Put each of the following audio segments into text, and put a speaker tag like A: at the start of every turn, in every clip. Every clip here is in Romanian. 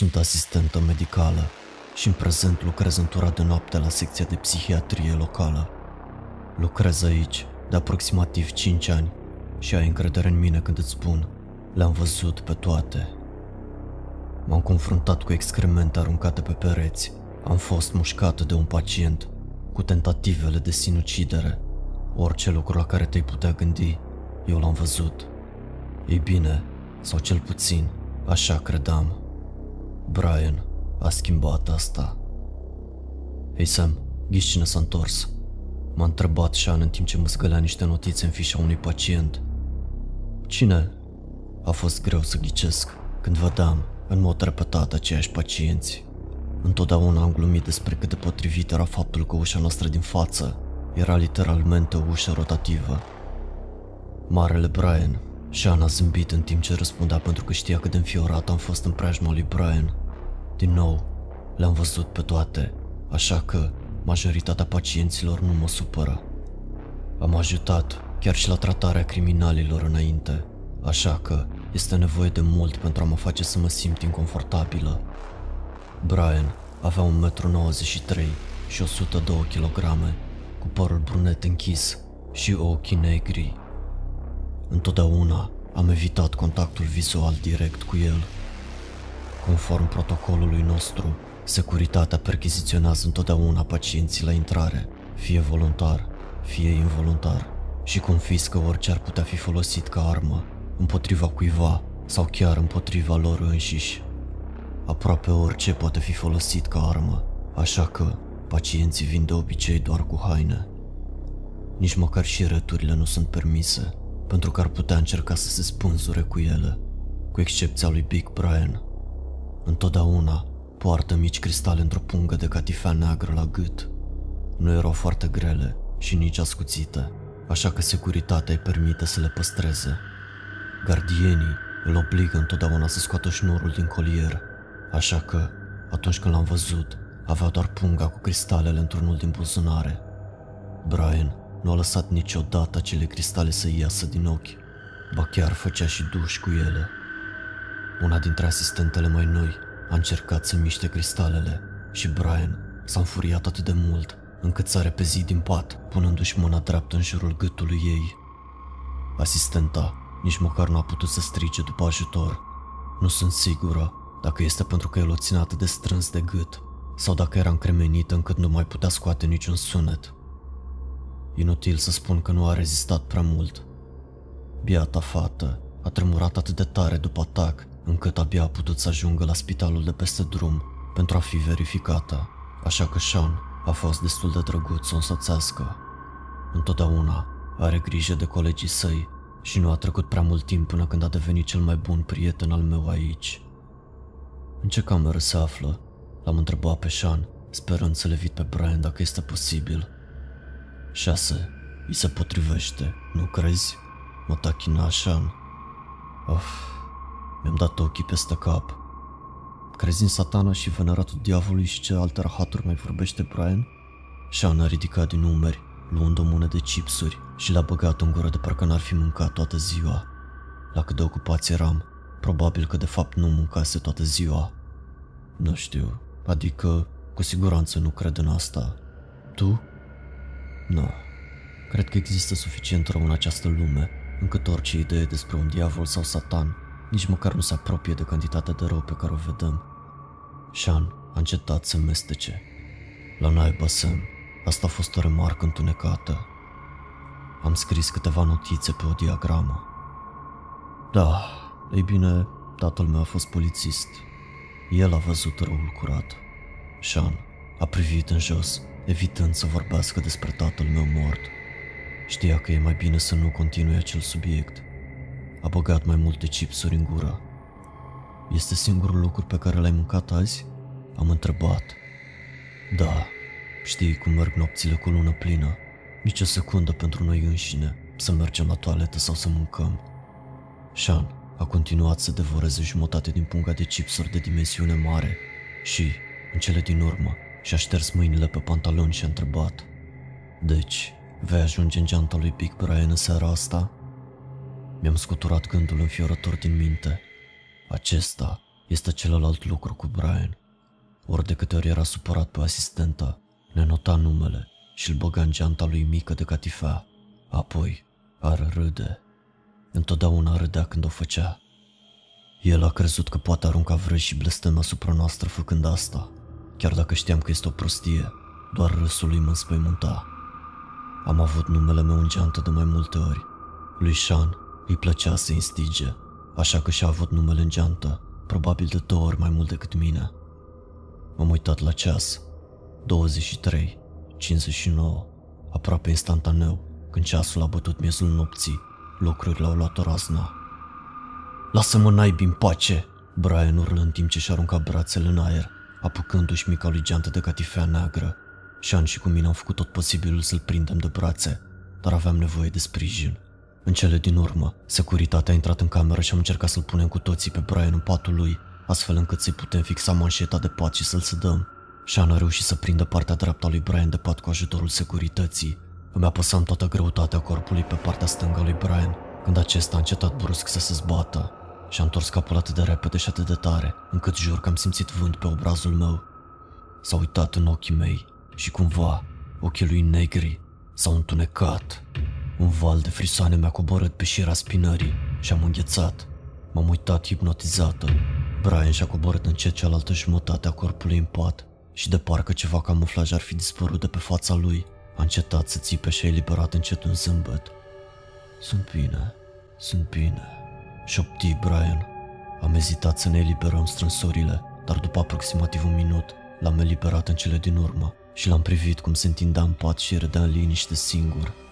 A: Sunt asistentă medicală și în prezent lucrez în tura de noapte la secția de psihiatrie locală. Lucrez aici de aproximativ 5 ani și ai încredere în mine când îți spun, le-am văzut pe toate. M-am confruntat cu excremente aruncate pe pereți, am fost mușcată de un pacient cu tentativele de sinucidere. Orice lucru la care te-ai putea gândi, eu l-am văzut. Ei bine, sau cel puțin, așa credeam. Brian a schimbat asta. Hei Sam, ghiși cine s-a întors? M-a întrebat Sean în timp ce mă zgălea niște notițe în fișa unui pacient. Cine? A fost greu să ghicesc când vedeam, în mod repetat, aceiași pacienți. Întotdeauna am glumit despre cât de potrivit era faptul că ușa noastră din față era literalmente o ușă rotativă. Marele Brian, Sean a zâmbit în timp ce răspundea pentru că știa cât de înfiorat am fost în preajma lui Brian. Din nou, le-am văzut pe toate, așa că majoritatea pacienților nu mă supără. Am ajutat chiar și la tratarea criminalilor înainte, așa că este nevoie de mult pentru a mă face să mă simt inconfortabilă. Brian avea 1,93 m și 102 kg, cu părul brunet închis și ochii negri. Întotdeauna am evitat contactul vizual direct cu el. Conform protocolului nostru, securitatea perchiziționează întotdeauna pacienții la intrare, fie voluntar, fie involuntar, și confiscă orice ar putea fi folosit ca armă împotriva cuiva sau chiar împotriva lor înșiși. Aproape orice poate fi folosit ca armă, așa că pacienții vin de obicei doar cu haine. Nici măcar și răturile nu sunt permise, pentru că ar putea încerca să se spânzure cu ele, cu excepția lui Big Brian. Întotdeauna poartă mici cristale într-o pungă de catifea neagră la gât. Nu erau foarte grele și nici ascuțite, așa că securitatea îi permite să le păstreze. Gardienii îl obligă întotdeauna să scoată șnurul din colier, așa că, atunci când l-am văzut, avea doar punga cu cristalele într-unul din buzunare. Brian nu a lăsat niciodată acele cristale să iasă din ochi, ba chiar făcea și duș cu ele. Una dintre asistentele mai noi a încercat să miște cristalele și Brian s-a înfuriat atât de mult încât s-a repezit din pat, punându-și mâna dreaptă în jurul gâtului ei. Asistenta nici măcar nu a putut să strige după ajutor. Nu sunt sigură dacă este pentru că el o ține atât de strâns de gât sau dacă era încremenită încât nu mai putea scoate niciun sunet. Inutil să spun că nu a rezistat prea mult. Biata fată a tremurat atât de tare după atac încât abia a putut să ajungă la spitalul de peste drum pentru a fi verificată, așa că Sean a fost destul de drăguț să o însoțească. Întotdeauna are grijă de colegii săi și nu a trecut prea mult timp până când a devenit cel mai bun prieten al meu aici. În ce cameră se află? L-am întrebat pe Sean, sperând să le vit pe Brian dacă este posibil. 6. Îi se potrivește, nu crezi? Mă tachina Sean. Of, mi-am dat ochii peste cap. Crezi în satana și veneratul diavolului și ce alte rahaturi mai vorbește Brian? Sean a ridicat din umeri, luând o mână de chipsuri și l-a băgat în gură de parcă n-ar fi mâncat toată ziua. La cât de ocupați eram, probabil că de fapt nu mâncase toată ziua. Nu știu, adică cu siguranță nu cred în asta. Tu? Nu. Cred că există suficient rău în această lume, încât orice idee despre un diavol sau satan nici măcar nu se apropie de cantitatea de rău pe care o vedem. Sean a încetat să mestece. La naiba Sam, asta a fost o remarcă întunecată. Am scris câteva notițe pe o diagramă. Da, ei bine, tatăl meu a fost polițist. El a văzut răul curat. Sean a privit în jos, evitând să vorbească despre tatăl meu mort. Știa că e mai bine să nu continue acel subiect. A băgat mai multe chipsuri în gură. Este singurul lucru pe care l-ai mâncat azi? Am întrebat. Da, știi cum merg nopțile cu lună plină. Nici o secundă pentru noi înșine, să mergem la toaletă sau să mâncăm. Sean a continuat să devoreze jumătate din punga de chipsuri de dimensiune mare și, în cele din urmă, și-a șters mâinile pe pantaloni și a întrebat. Deci, vei ajunge în geanta lui Big Brian în seara asta? Mi-am scuturat gândul înfiorător din minte. Acesta Este celălalt lucru cu Brian. Ori de câte ori era supărat pe asistenta, ne nota numele și îl băga în geanta lui mică de catifea. Apoi, ar râde. Întotdeauna râdea când o făcea. El a crezut că poate arunca vrăj și blestem asupra noastră făcând asta, chiar dacă știam că este o prostie, doar râsul lui mă înspăimânta. Am avut numele meu în geantă de mai multe ori. Lui Sean îi plăcea să instige, așa că și-a avut numele în geantă, probabil de două ori mai mult decât mine. M-am uitat la ceas. 23, 59, aproape instantaneu, când ceasul a bătut miezul nopții, lucrurile au luat o razna. Lasă-mă naibii în pace! Brian urlă în timp ce și arunca brațele în aer, apucându-și mica lui geantă de catifea neagră. Sean și cu mine am făcut tot posibilul să-l prindem de brațe, dar aveam nevoie de sprijin. În cele din urmă, securitatea a intrat în cameră și am încercat să-l punem cu toții pe Brian în patul lui, astfel încât să-i putem fixa manșeta de pat și să-l sedăm. Sean a reușit să prindă partea dreaptă a lui Brian de pat cu ajutorul securității. Îmi apăsam toată greutatea corpului pe partea stângă a lui Brian, când acesta a încetat brusc să se zbată și a întors capul atât de repede și atât de tare, încât jur că am simțit vânt pe obrazul meu. S-a uitat în ochii mei și cumva ochii lui negri s-au întunecat. Un val de frisoane mi-a coborât pe șira spinării și am înghețat. M-am uitat hipnotizată. Brian și-a coborât încet cealaltă jumătate a corpului în pat și de parcă ceva camuflaj ar fi dispărut de pe fața lui, a încetat să țipe și a eliberat încet un zâmbet. Sunt bine, sunt bine, șopti Brian. Am ezitat să ne eliberăm strânsorile, dar după aproximativ un minut l-am eliberat în cele din urmă și l-am privit cum se întindea în pat și râdea în liniște singur.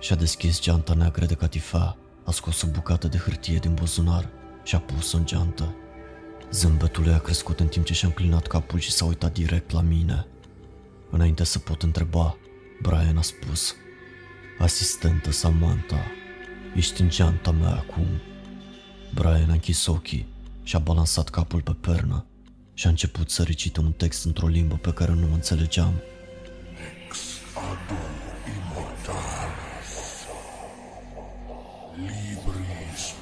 A: Și-a deschis geanta neagră de catifea, a scos o bucată de hârtie din buzunar și a pus-o în geantă. Zâmbetul lui a crescut în timp ce și-a înclinat capul și s-a uitat direct la mine. Înainte să pot întreba, Brian a spus Asistentă Samantha, ești în geanta mea acum. Brian a închis ochii și a balansat capul pe pernă și a început să recite un text într-o limbă pe care nu o înțelegeam.
B: Ex adu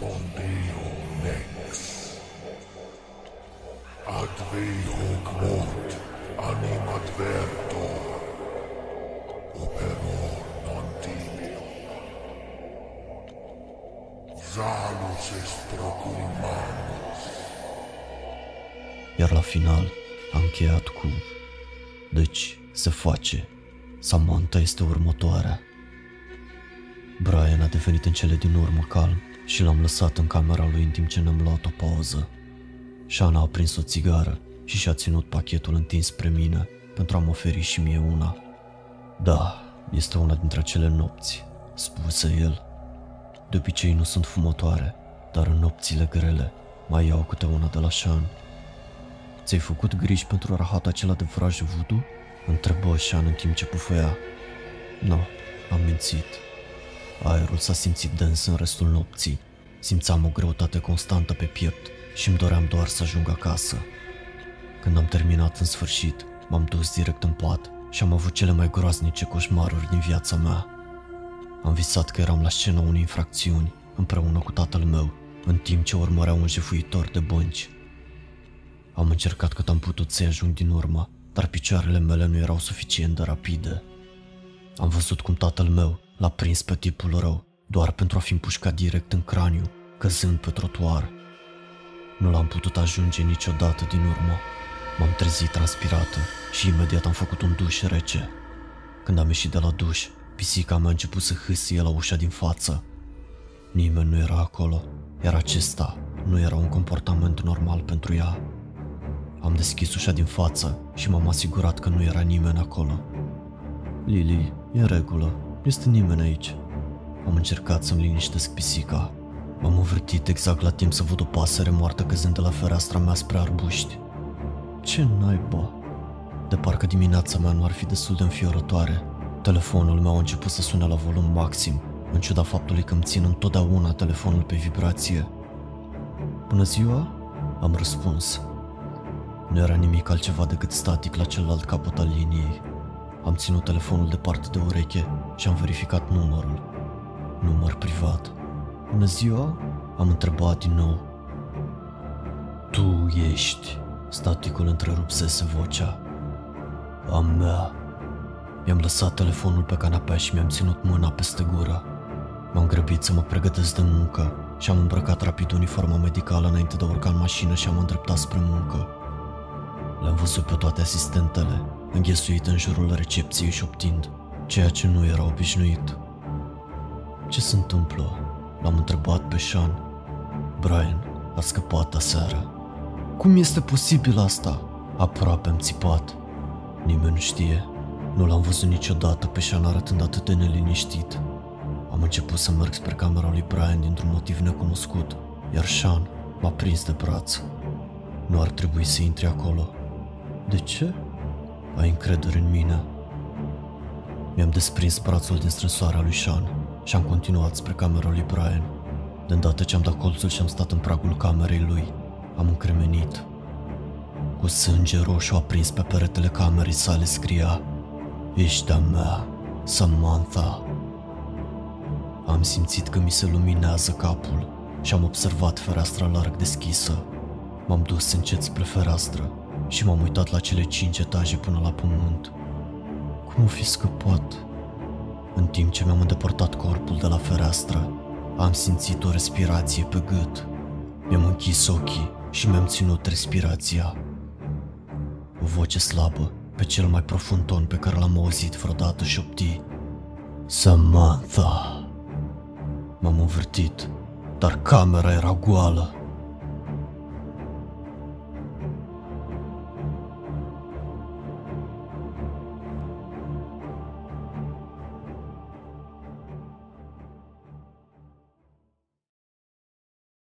B: Libri spondeo nex Advei hoc mort animadvertor Operor non timeo Zalus est procurmanus
A: Iar la final a încheiat cu Deci se face. Samantha este următoarea. Brian a devenit în cele din urmă calm și l-am lăsat în camera lui în timp ce ne-am luat o pauză. Shana a prins o țigară și și-a ținut pachetul întins spre mine pentru a-mi oferi și mie una. Da, este una dintre acele nopți, spuse el. De obicei nu sunt fumătoare, dar în nopțile grele mai iau câte una de la Sean. Ți-ai făcut griji pentru rahat acela de vraj voodoo? Întrebă Sean în timp ce pufăia. Nu, no, am mințit. Aerul s-a simțit dens în restul nopții. Simțeam o greutate constantă pe piept și îmi doream doar să ajung acasă. Când am terminat în sfârșit, m-am dus direct în pat și am avut cele mai groaznice coșmaruri din viața mea. Am visat că eram la scena unei infracțiuni împreună cu tatăl meu, în timp ce urmărea un jefuitor de bănci. Am încercat cât am putut să-i ajung din urmă, dar picioarele mele nu erau suficient de rapide. Am văzut cum tatăl meu l-a prins pe tipul rău, doar pentru a fi împușcat direct în craniu, căzând pe trotuar. Nu l-am putut ajunge niciodată din urmă. M-am trezit transpirată și imediat am făcut un duș rece. Când am ieșit de la duș, pisica mea a început să hâsie la ușa din față. Nimeni nu era acolo, iar acesta nu era un comportament normal pentru ea. Am deschis ușa din față și m-am asigurat că nu era nimeni acolo. Lily, e în regulă, nu este nimeni aici. Am încercat să-mi liniștesc pisica. M-am învârtit exact la timp să văd o pasăre moartă căzând de la fereastra mea spre arbuști. Ce naiba? De parcă dimineața mea nu ar fi destul de înfiorătoare. Telefonul meu a început să sune la volum maxim, în ciuda faptului că îmi țin întotdeauna telefonul pe vibrație. Bună ziua? Am răspuns. Nu era nimic altceva decât static la celălalt capăt al liniei. Am ținut telefonul departe de ureche și am verificat numărul. Număr privat. Bună ziua? Am întrebat din nou. Tu Tu ești. Staticul întrerupsese vocea. A mea. Mi-am lăsat telefonul pe canapea și mi-am ținut mâna peste gură. M-am grăbit să mă pregătesc de muncă și am îmbrăcat rapid uniforma medicală înainte de a urca în mașină și am îndreptat spre muncă. Le-am văzut pe toate asistentele, înghesuite în jurul recepției șoptind, ceea ce nu era obișnuit. Ce se întâmplă? L-am întrebat pe Sean. Brian a scăpat aseară. Cum este posibil asta? Aproape am țipat. Nimeni nu știe. Nu l-am văzut niciodată pe Sean arătând atât de neliniștit. Am început să merg spre camera lui Brian dintr-un motiv necunoscut, iar Sean m-a prins de braț. Nu ar trebui să intri acolo. De ce? Ai încredere în mine. Mi-am desprins brațul din strânsoarea lui Sean și am continuat spre camera lui Brian. De îndată ce am dat colțul și am stat în pragul camerei lui, am încremenit. Cu sânge roșu aprins pe peretele camerei sale scria Ești a mea, Samantha. Am simțit că mi se luminează capul și am observat fereastra larg deschisă. M-am dus încet spre fereastră și m-am uitat la cele cinci etaje până la pământ. Cum o fi scăpat? În timp ce mi-am îndepărtat corpul de la fereastră, am simțit o respirație pe gât. Mi-am închis ochii și mi-am ținut respirația. O voce slabă, pe cel mai profund ton pe care l-am auzit vreodată șopti. Samantha. M-am învârtit, dar camera era goală.